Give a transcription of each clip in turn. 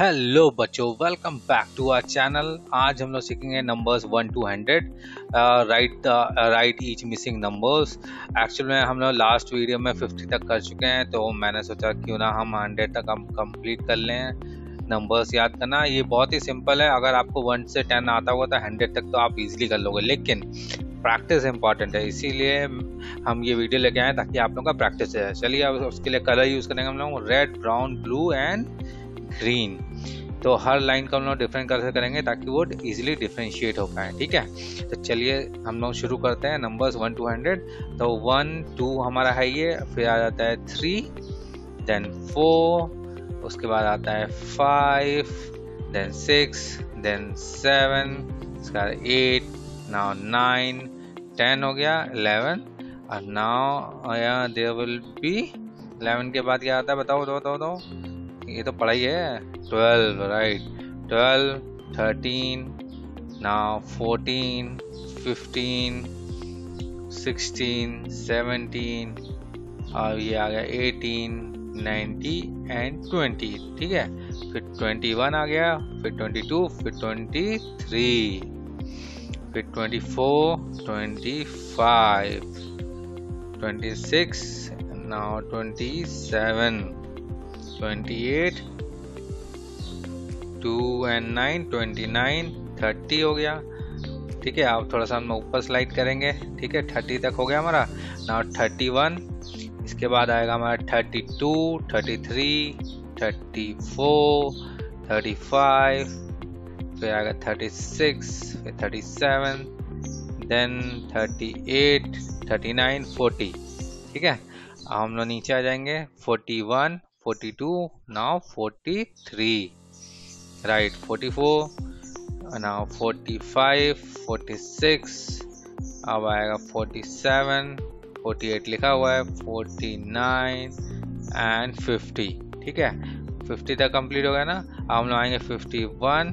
Hello बच्चों. Welcome back to our channel आज हम लोग सीखेंगे numbers one to hundred right right each missing numbers actual में हम लोग लास्ट वीडियो में फिफ्टी तक कर चुके हैं तो मैंने सोचा क्यों ना हम हंड्रेड तक हम कंप्लीट कर लें. नंबर्स याद करना, ये बहुत ही सिंपल है. अगर आपको वन से टेन आता होगा तो हंड्रेड तक तो आप इजीली कर लोगे. लेकिन प्रैक्टिस इंपॉर्टेंट है. इसीलिए हम ये वीडियो लेके आए ताकि आप लोगों का प्रैक्टिस है. चलिए, अब उसके लिए कलर यूज़ करेंगे हम लोग. Red brown blue and green तो हर लाइन को हम लोग डिफरेंट कलर से करेंगे ताकि वो इजीली डिफ्रेंशिएट हो पाए, ठीक है? तो चलिए, हम लोग शुरू करते हैं। नंबर्स वन टू हंड्रेड तो वन टू हमारा है ये, फिर आ जाता है थ्री देन फोर उसके बाद आता है five then six then seven उसके बाद एट नाउ नाइन टेन हो गया इलेवन और now there will be eleven के बाद क्या आता है? बताओ बताओ बताओ बताओ। ये तो पढ़ाई है। Twelve right twelve thirteen now fourteen fifteen sixteen seventeen और ये आ गया एटीन नाइन्टी एंड ट्वेंटी ठीक है? फिर ट्वेंटी वन आ गया, फिर ट्वेंटी टू फिर ट्वेंटी थ्री फिर twenty four twenty five twenty six now twenty seven 28 two and nine twenty nine thirty हो गया। ठीक है आप थोड़ा सा हम ऊपर स्लाइड करेंगे। ठीक है थर्टी तक हो गया हमारा। नाउ थर्टी वन इसके बाद आएगा हमारा thirty two thirty three thirty four thirty five फिर आएगा थर्टी सिक्स फिर thirty seven then thirty eight thirty nine forty ठीक है हम लोग नीचे आ जाएँगे। Forty one 42 now 43 right 44 now 45 46 अब आएगा 47 48 लिखा हुआ है 49 एंड 50 ठीक है? 50 तक कंप्लीट हो गया ना? अब हम लोग आएँगे 51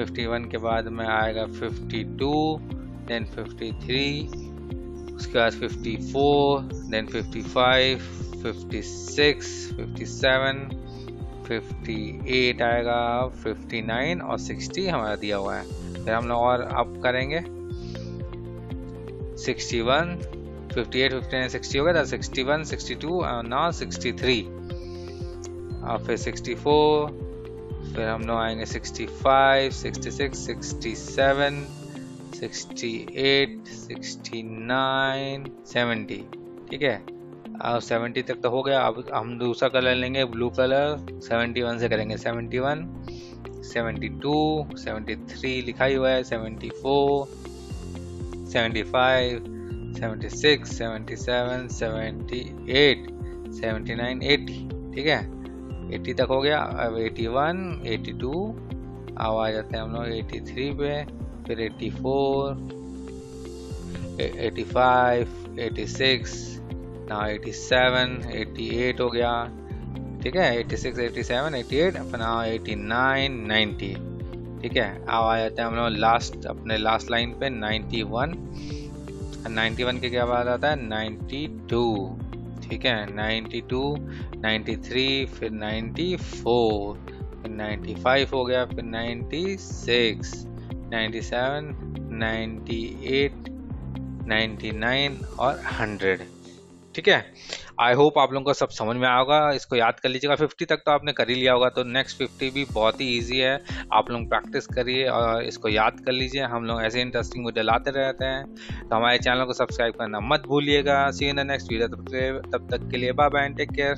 51 के बाद में आएगा 52 देन 53 उसके बाद 54 देन 55 56, 57, 58 आएगा 59 और 60 हमारा दिया हुआ है। फिर हम लोग और अप करेंगे। 61, 58, 59, 60 हो गया था 61, 62 और ना 63 और फिर 64 फिर हम लोग आएँगे 65, 66, 67, 68, 69, 70 ठीक है? सेवेंटी तक तो हो गया। अब हम दूसरा कलर लेंगे ब्लू कलर सेवेंटी वन से करेंगे seventy one seventy two seventy three लिखा ही हुआ है seventy four seventy five seventy six seventy seven seventy eight seventy nine eighty ठीक है? एटी तक हो गया। अब एटी वन एटी टू अब आ जाते हैं हम लोग एटी थ्री पे, फिर eighty four eighty five eighty six ना 87 88 हो गया। ठीक है? 86 87 88 अपना 89 90 ठीक है? अब आ जाते हैं हम लोग लास्ट अपने लास्ट लाइन पे 91 91 के क्या बाद आता है? 92 ठीक है? 92 93 फिर 94 फिर 95 हो गया, फिर 96 97 98 99 और 100 ठीक है? आई होप आप लोगों को सब समझ में आएगा इसको याद कर लीजिएगा। फिफ्टी तक तो आपने कर ही लिया होगा। तो नेक्स्ट फिफ्टी भी बहुत ही ईजी है। आप लोग प्रैक्टिस करिए और इसको याद कर लीजिए। हम लोग ऐसे इंटरेस्टिंग वीडियो लाते रहते हैं। तो हमारे चैनल को सब्सक्राइब करना मत भूलिएगा। See in the next video तब तक के लिए बाय बाय टेक केयर